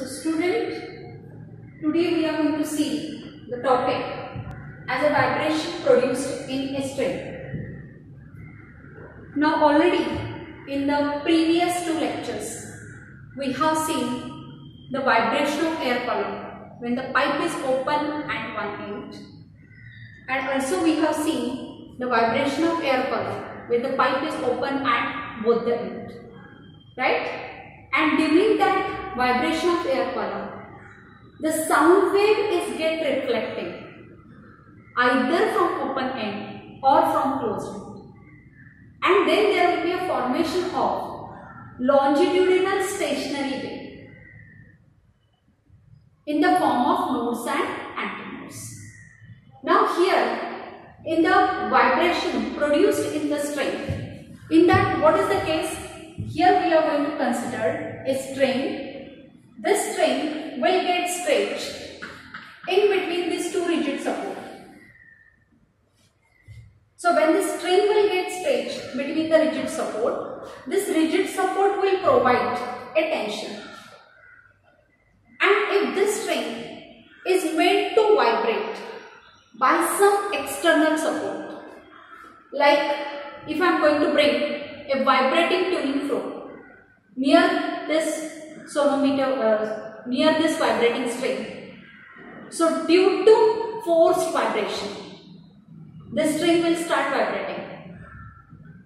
So student, today we are going to see the topic as a vibration produced in a string. Now already in the previous two lectures, we have seen the vibration of air column when the pipe is open at one end and also we have seen the vibration of air column when the pipe is open at both the ends, right? And during that vibration of air column, the sound wave is get reflected either from open end or from closed end. And then there will be a formation of longitudinal stationary wave in the form of nodes and antinodes. Now here in the vibration produced in the string, in that what is the case? Here we are going to consider a string. This string will get stretched in between these two rigid support. So when the string will get stretched between the rigid support, this rigid support will provide a tension. And if this string is made to vibrate by some external support, like if I am going to bring a vibrating tuning fork near this sonometer, uh, near this vibrating string. So due to forced vibration, the string will start vibrating.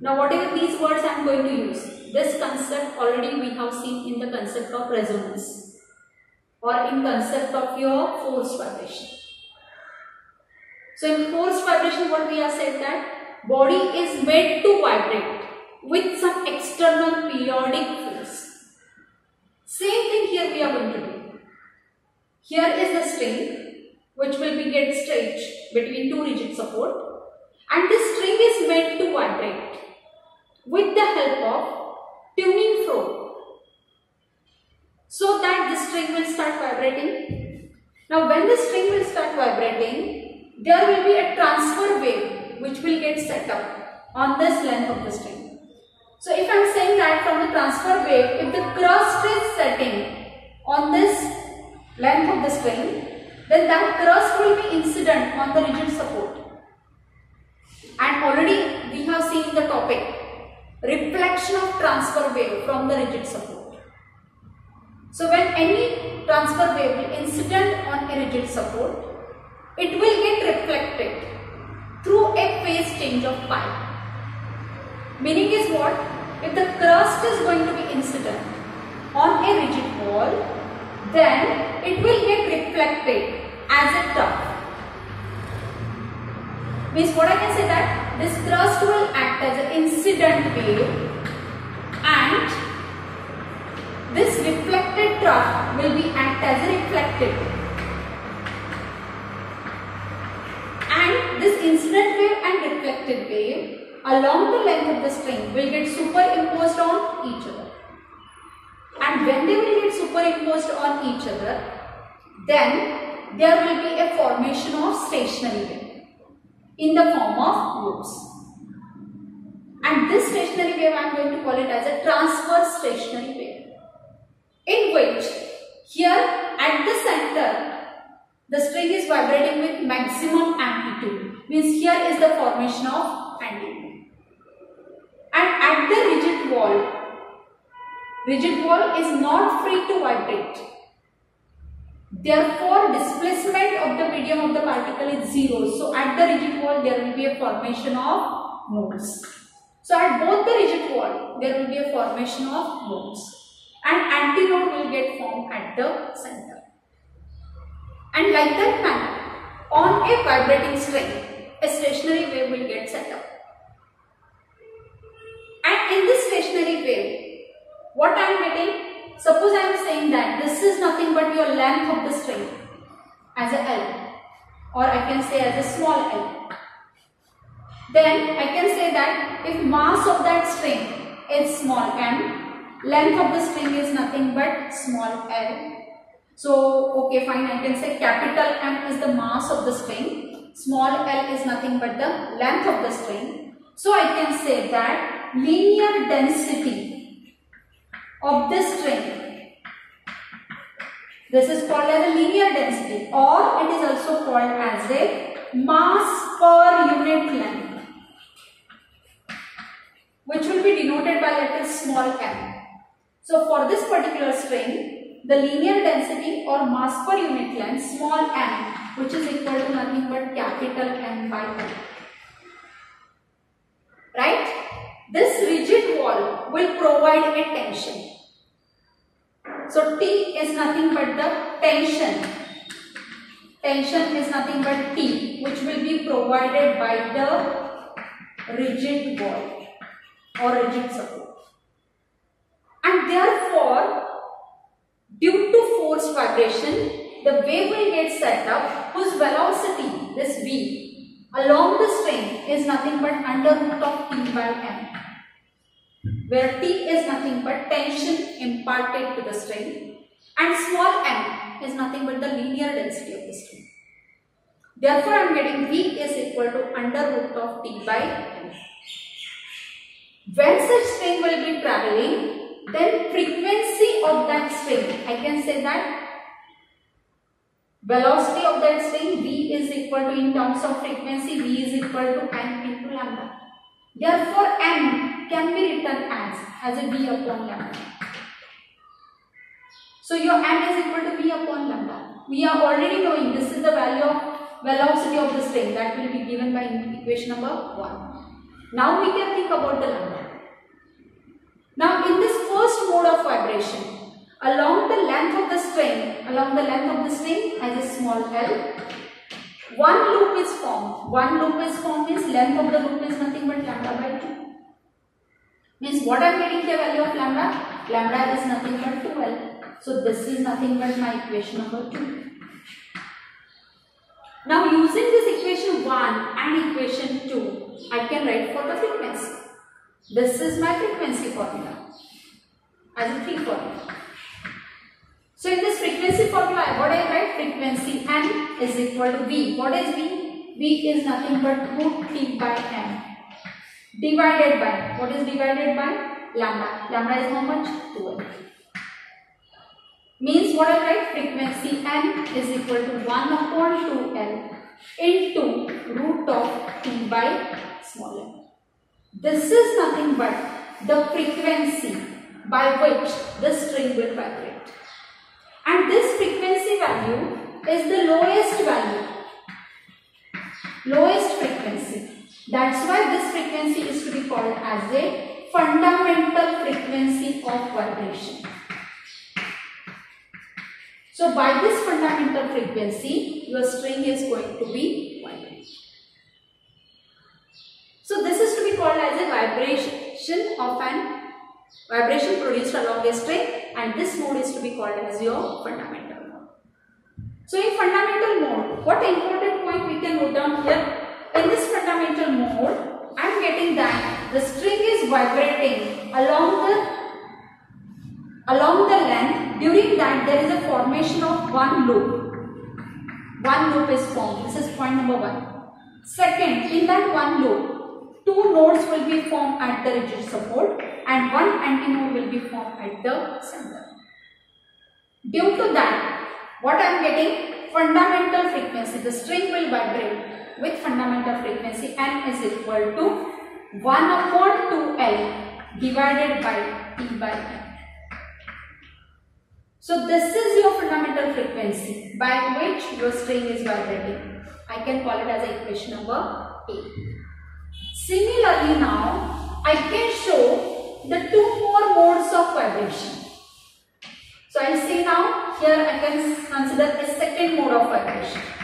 Now whatever these words I am going to use, this concept already we have seen in the concept of resonance or in concept of your forced vibration. So in forced vibration what we have said that body is made to vibrate with some external periodic force. Same thing here we are going to do. Here is the string which will be get stretched between two rigid support and this string is meant to vibrate with the help of tuning fork so that the string will start vibrating. Now when the string will start vibrating, there will be a transverse wave which will get set up on this length of the string. So if I am saying that from the transverse wave, if the crest is setting on this length of the string, then that crest will be incident on the rigid support. And already we have seen the topic, reflection of transverse wave from the rigid support. So when any transverse wave will incident on a rigid support, it will get reflected through a phase change of pi. Meaning is what? If the crest is going to be incident on a rigid wall, then it will get reflected as a trough. Means what I can say that this crest will act as an incident wave and this reflected trough will be act as a reflected wave. And this incident wave and reflected wave along the length of the string will get superimposed on each other. And when they will get superimposed on each other, then there will be a formation of stationary wave in the form of loops. And this stationary wave I am going to call it as a transverse stationary wave. In which here at the center the string is vibrating with maximum amplitude. Means here is the formation of pendulum and at the rigid wall, rigid wall is not free to vibrate. Therefore, displacement of the medium of the particle is zero. So, at the rigid wall, there will be a formation of nodes. So, at both the rigid wall, there will be a formation of nodes. And antinode will get formed at the center. And like that manner, on a vibrating string, a stationary wave will get set up. In this stationary wave, what I am getting? Suppose I am saying that this is nothing but your length of the string as a L or I can say as a small l. Then I can say that if mass of that string is small m, length of the string is nothing but small l. So, okay fine, I can say capital M is the mass of the string, small l is nothing but the length of the string. So, I can say that linear density of this string This is called as a linear density or it is also called as a mass per unit length which will be denoted by little small m. So for this particular string, the linear density or mass per unit length small m which is equal to nothing but capital M by L. Right? This rigid wall will provide a tension. So T is nothing but the tension. Tension is nothing but T which will be provided by the rigid wall or rigid support. And therefore, due to force vibration, the wave will get set up whose velocity, this v, along the string is nothing but under root of t by m where T is nothing but tension imparted to the string and small m is nothing but the linear density of the string. Therefore, I am getting V is equal to under root of T by m. When such string will be traveling, then frequency of that string, I can say that velocity of that string V is equal to in terms of frequency V is equal to m into lambda. Therefore, m can be written as, as a b upon lambda. So, your m is equal to b upon lambda. We are already knowing this is the value of velocity of the string that will be given by equation number 1. Now, we can think about the lambda. Now, in this first mode of vibration, along the length of the string, along the length of the string as a small l, one loop is formed. One loop is formed means length of the loop is nothing but lambda by 2. Means what I am getting the value of lambda? Lambda is nothing but 12. So this is nothing but my equation number 2. Now using this equation 1 and equation 2, I can write for the frequency. This is my frequency formula as a 3 formula. So in this frequency formula, what I write? Frequency n is equal to V. What is V? V is nothing but root T by m divided by, what is divided by? Lambda. Lambda is how much? 12. Means what I write? Frequency n is equal to 1 upon 2l into root of T by small m. This is nothing but the frequency by which the string will vibrate and this frequency value is the lowest value lowest frequency that's why this frequency is to be called as a fundamental frequency of vibration so by this fundamental frequency your string is going to be vibrating so this is to be called as a vibration of an vibration produced along a string and this mode is to be called as your fundamental mode. So in fundamental mode, what important point we can note down here? In this fundamental mode, I am getting that the string is vibrating along the along the length. During that there is a formation of one loop. One loop is formed. This is point number one. Second, in that one loop, two nodes will be formed at the rigid support and one antinode will be formed at the center. Due to that, what I am getting? Fundamental frequency. The string will vibrate with fundamental frequency n is equal to 1 upon 2l divided by t by n. So this is your fundamental frequency by which your string is vibrating. I can call it as equation number 8. Similarly now, I can show the two more modes of vibration. So I say now, here I can consider a second mode of vibration.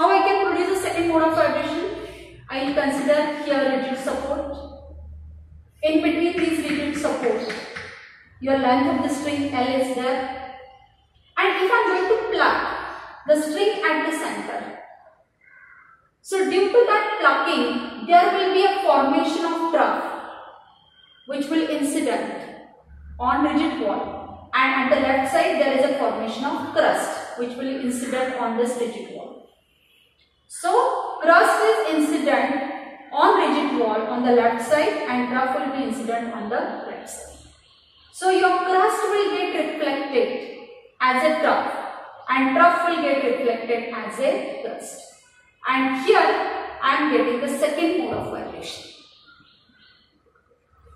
How I can produce a second mode of vibration? I will consider here rigid support. In between these rigid supports, your length of the string L is there. And if I am going to pluck the string at the center, so due to that plucking, there will be a formation of trough which will incident on rigid wall and at the left side there is a formation of crest which will incident on this rigid. So crest is incident on rigid wall on the left side and trough will be incident on the right side. So your crest will get reflected as a trough and trough will get reflected as a crest. And here I am getting the second mode of vibration.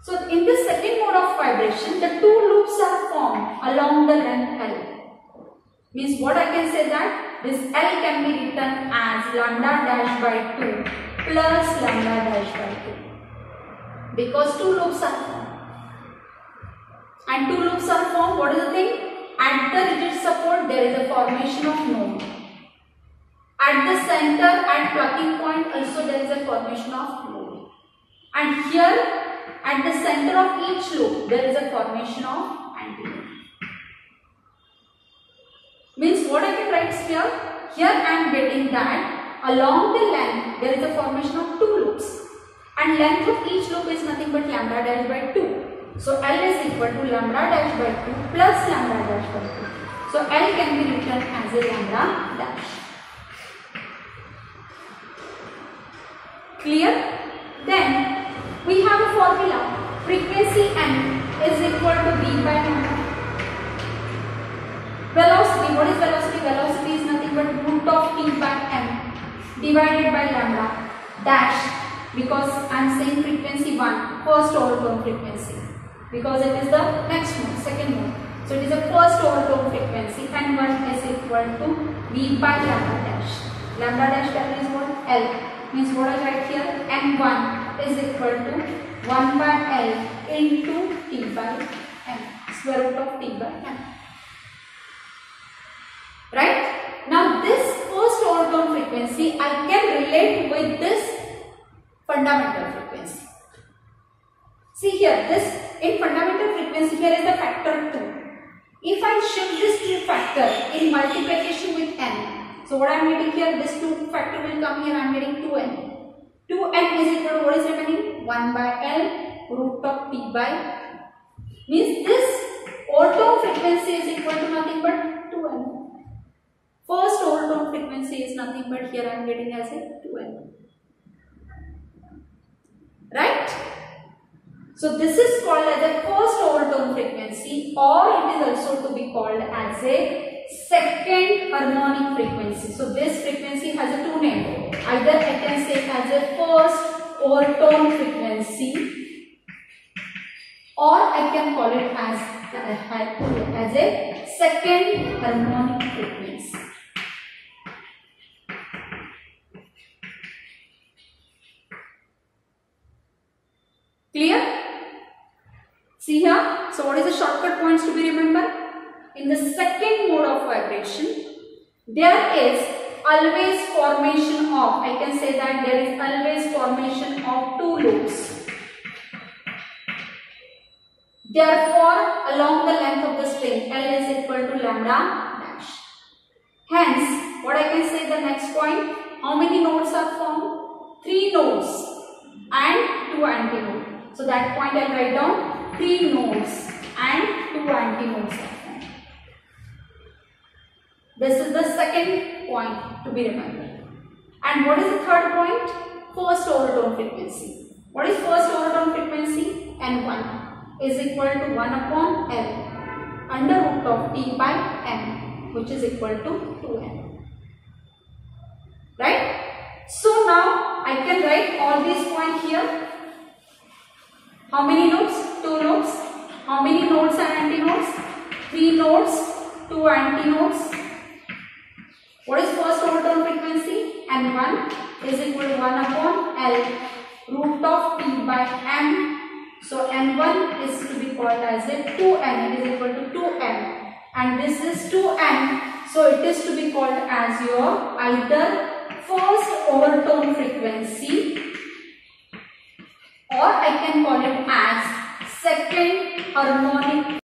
So in the second mode of vibration, the two loops are formed along the length L. Means what I can say that this L can be written as lambda dash by 2 plus lambda dash by 2 because two loops are formed. And two loops are formed, what is the thing? At the rigid support there is a formation of node. At the center and plucking point also there is a formation of node. And here at the center of each loop, there is a formation of antinode. Means what I can write here? Here I am getting that along the length, there is a formation of two loops. And length of each loop is nothing but lambda dash by 2. So L is equal to lambda dash by 2 plus lambda dash by 2. So L can be written as a lambda dash. Clear? Then we have a formula. Frequency n is equal to v by lambda. Velocity, what is velocity? Velocity is nothing but root of t by m divided by lambda dash because I am saying frequency 1, first term frequency because it is the next mode, second mode. So it is a first overtone frequency and 1 is equal to v by lambda dash. Lambda dash that is what? L means what I write here n1 is equal to 1 by L into T by M, square root of T by M. Right? Now this first order frequency I can with this fundamental frequency. See here, this in fundamental frequency here is the factor 2. If I shift this 2 factor in multiplication with n, so what I am getting here, this 2 factor will come here, I am getting 2n. 2n is equal to what is remaining? 1 by L root of T by means this overtone frequency is equal to nothing but 2n. First frequency is nothing but here I am getting as a 2n. Right? So this is called as a first overtone frequency or it is also to be called as a second harmonic frequency. So this frequency has a two name. Either I can say as a first overtone frequency or I can call it as, as a second harmonic frequency. Clear? See here. So what is the shortcut points to be remembered? In the second mode vibration, there is always formation of, I can say that there is always formation of two loops. Therefore, along the length of the string, L is equal to lambda dash. Hence, what I can say the next point, how many nodes are formed? Three nodes and two antinodes. So that point I write down three nodes and two antinodes this is the second point to be remembered. And what is the third point? First overtone frequency. What is first overtone frequency? N1 is equal to 1 upon L under root of T by M which is equal to 2N. Right? So now I can write all these points here. How many nodes? Two nodes. How many nodes and antinodes? Three nodes, two antinodes, what is first overtone frequency? N1 is equal to 1 upon L root of T by M. So N1 is to be called as a 2N. It is equal to 2N. And this is 2N. So it is to be called as your either first overtone frequency or I can call it as second harmonic